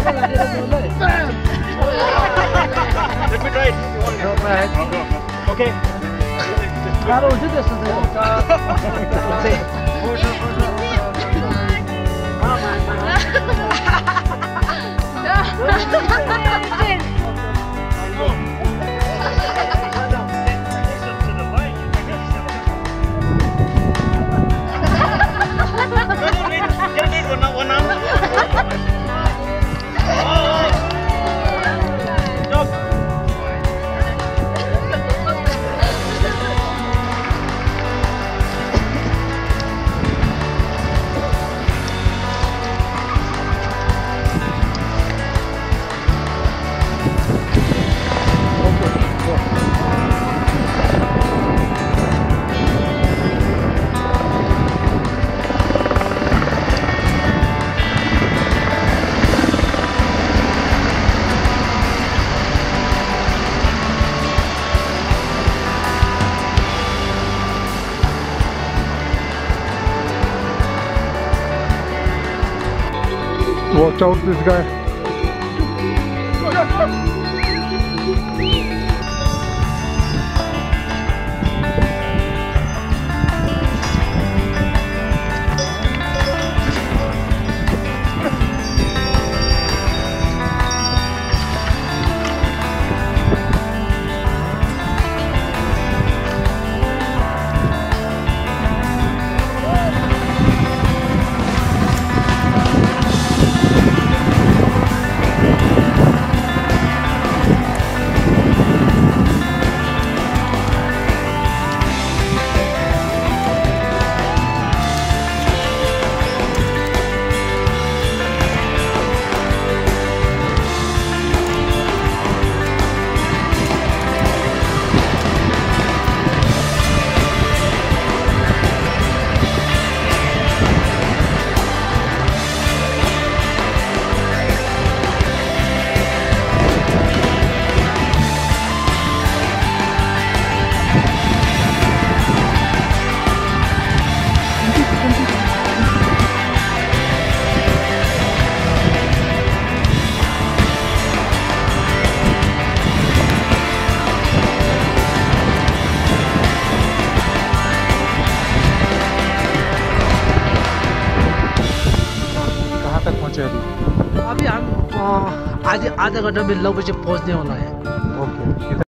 Let me try it. Okay. Watch out this guy. अभी हम हाँ, आधे आधा घंटा में लगभग पहुँचने वाला है। ओके